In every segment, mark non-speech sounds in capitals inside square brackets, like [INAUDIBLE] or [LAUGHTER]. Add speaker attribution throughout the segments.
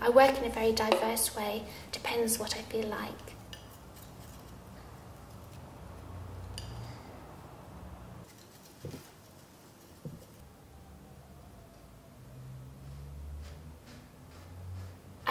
Speaker 1: I work in a very diverse way, depends what I feel like.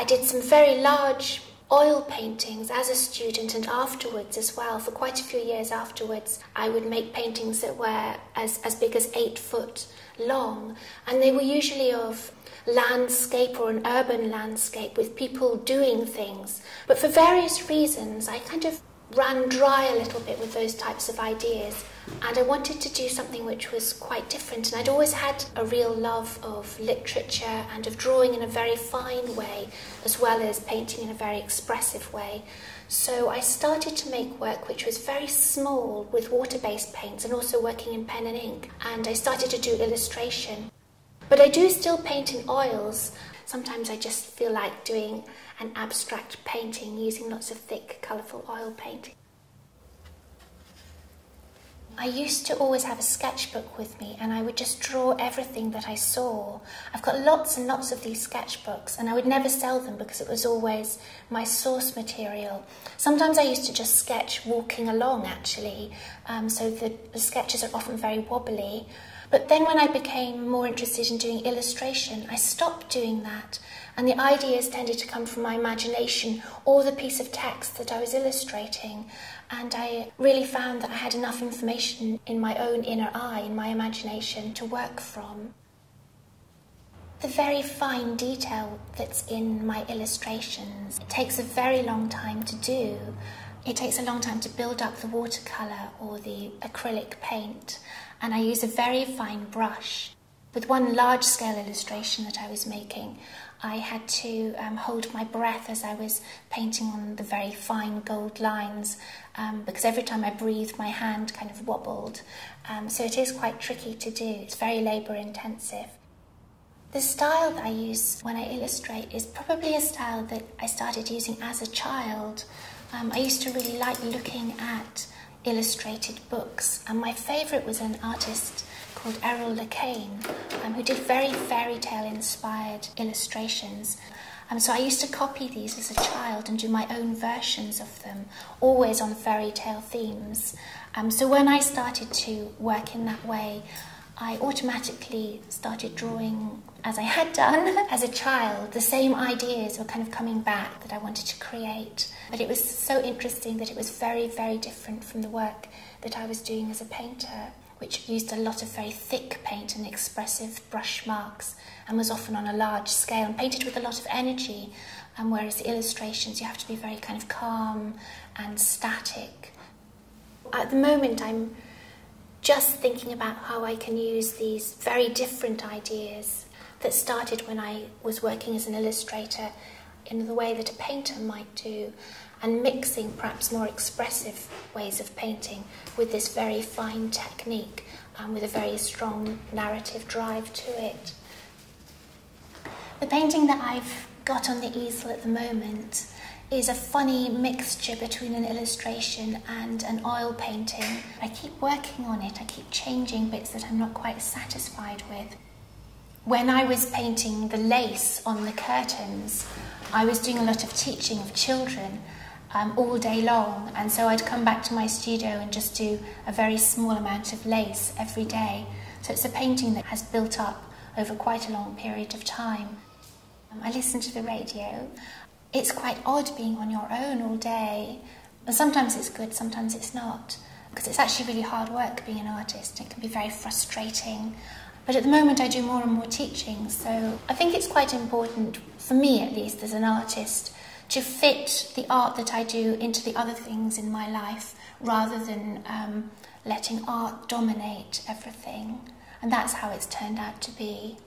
Speaker 1: I did some very large oil paintings as a student and afterwards as well. For quite a few years afterwards, I would make paintings that were as, as big as eight foot long, and they were usually of landscape or an urban landscape with people doing things. But for various reasons, I kind of ran dry a little bit with those types of ideas. And I wanted to do something which was quite different. And I'd always had a real love of literature and of drawing in a very fine way, as well as painting in a very expressive way. So I started to make work which was very small with water based paints and also working in pen and ink. And I started to do illustration. But I do still paint in oils. Sometimes I just feel like doing an abstract painting using lots of thick, colourful oil paint. I used to always have a sketchbook with me and I would just draw everything that I saw. I've got lots and lots of these sketchbooks and I would never sell them because it was always my source material. Sometimes I used to just sketch walking along actually, um, so the, the sketches are often very wobbly. But then when I became more interested in doing illustration, I stopped doing that, and the ideas tended to come from my imagination or the piece of text that I was illustrating. And I really found that I had enough information in my own inner eye, in my imagination, to work from. The very fine detail that's in my illustrations it takes a very long time to do. It takes a long time to build up the watercolour or the acrylic paint and I use a very fine brush. With one large scale illustration that I was making, I had to um, hold my breath as I was painting on the very fine gold lines um, because every time I breathed, my hand kind of wobbled. Um, so it is quite tricky to do, it's very labour intensive. The style that I use when I illustrate is probably a style that I started using as a child. Um, I used to really like looking at illustrated books. And my favourite was an artist called Errol Le Cain, um, who did very fairy tale inspired illustrations. Um, so I used to copy these as a child and do my own versions of them, always on fairy tale themes. Um, so when I started to work in that way, I automatically started drawing as I had done [LAUGHS] as a child. The same ideas were kind of coming back that I wanted to create. But it was so interesting that it was very, very different from the work that I was doing as a painter, which used a lot of very thick paint and expressive brush marks and was often on a large scale and painted with a lot of energy. And whereas illustrations, you have to be very kind of calm and static. At the moment, I'm just thinking about how I can use these very different ideas that started when I was working as an illustrator in the way that a painter might do, and mixing perhaps more expressive ways of painting with this very fine technique and with a very strong narrative drive to it. The painting that I've got on the easel at the moment is a funny mixture between an illustration and an oil painting. I keep working on it, I keep changing bits that I'm not quite satisfied with. When I was painting the lace on the curtains, I was doing a lot of teaching of children um, all day long, and so I'd come back to my studio and just do a very small amount of lace every day. So it's a painting that has built up over quite a long period of time. Um, I listen to the radio it's quite odd being on your own all day. And sometimes it's good, sometimes it's not. Because it's actually really hard work being an artist. It can be very frustrating. But at the moment, I do more and more teaching. So I think it's quite important, for me at least, as an artist, to fit the art that I do into the other things in my life rather than um, letting art dominate everything. And that's how it's turned out to be.